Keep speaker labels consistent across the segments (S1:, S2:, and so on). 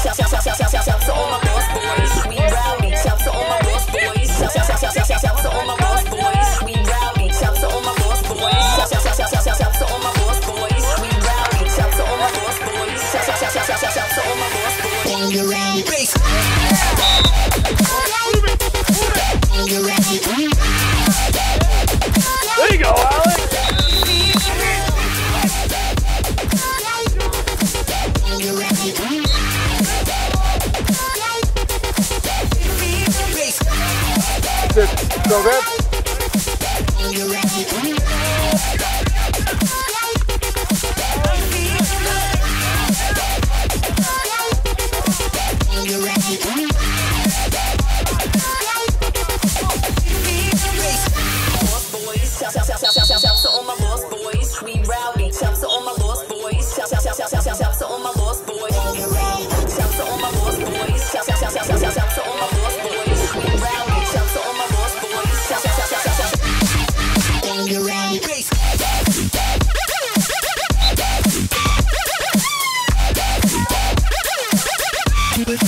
S1: South, South, South, Go good.
S2: lost Get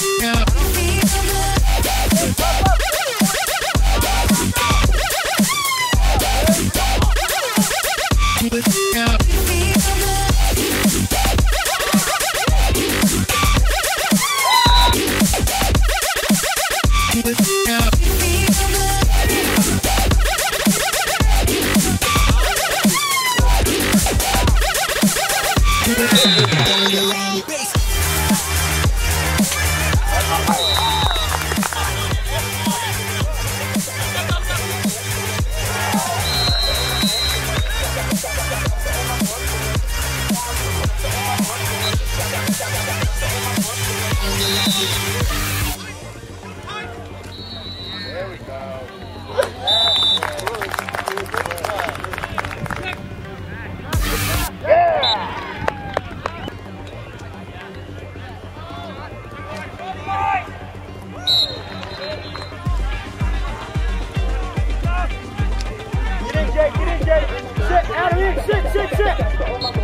S2: Get in, Jay. Sit. Out of here. Sit, sit, sit.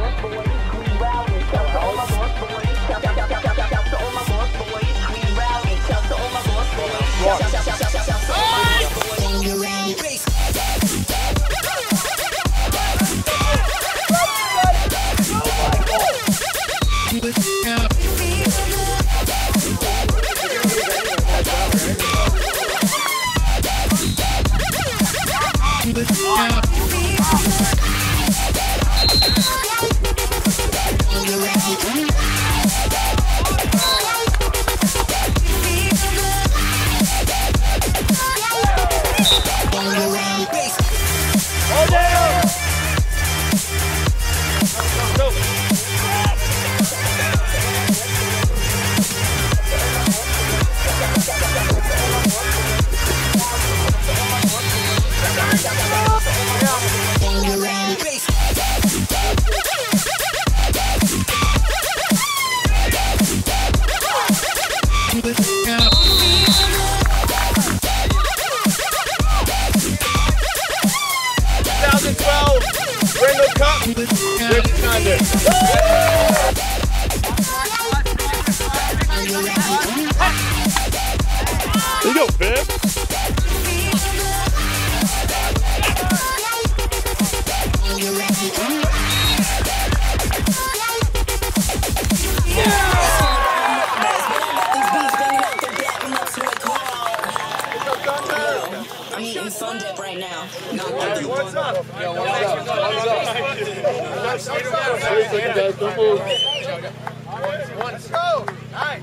S2: Brindle Cup, Richard Thunder. There you go, Bib. Eating Dip right now.
S1: What's up? What's up? Let's go. Nice.